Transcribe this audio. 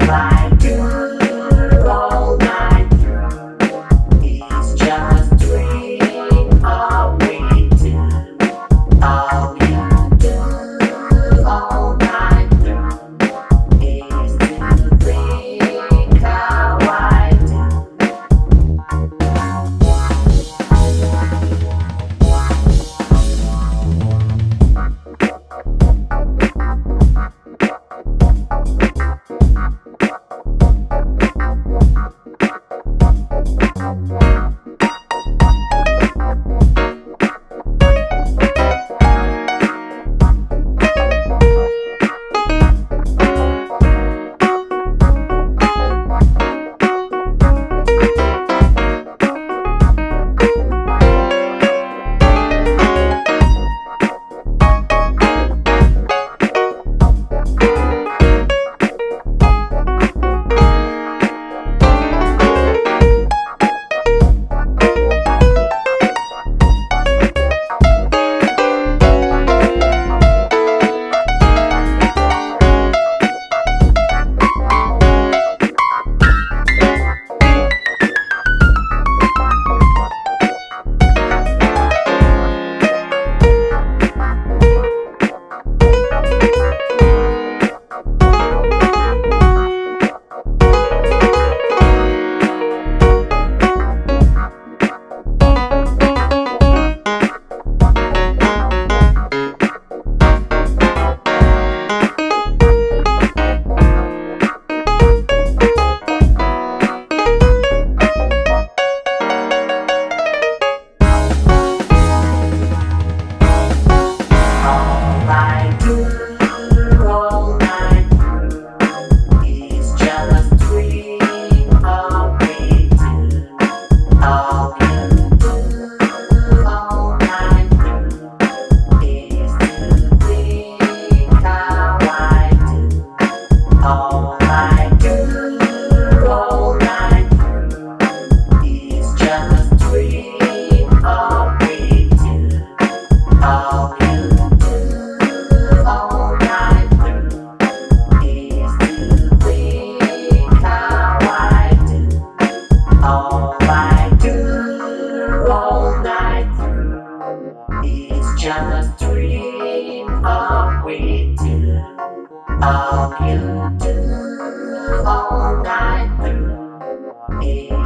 life. just dream of we two, of you two, all night through.